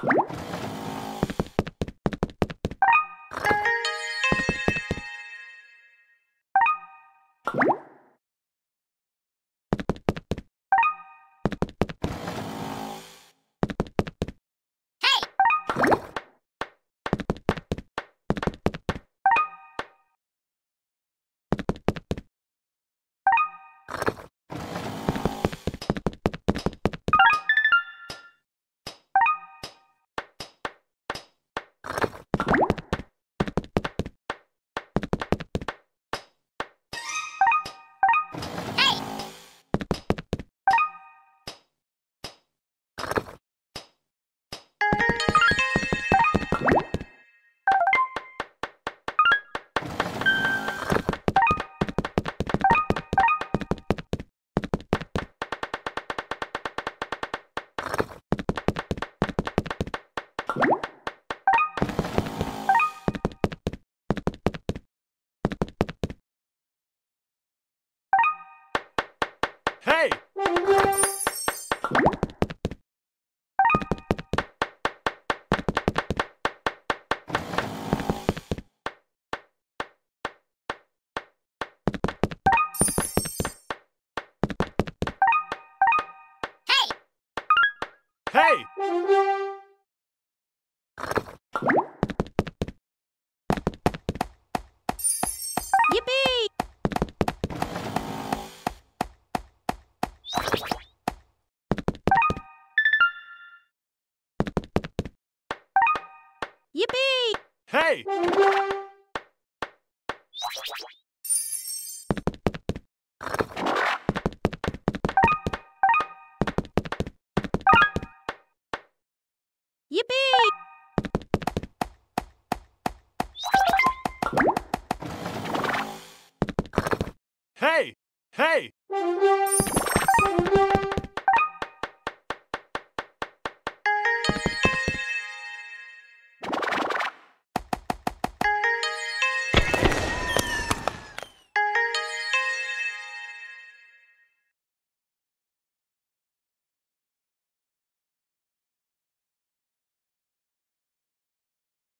Thank you Hey! Hey! Yippee! Hey! Yippee! Hey! Hey!